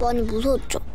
많이 무서웠죠.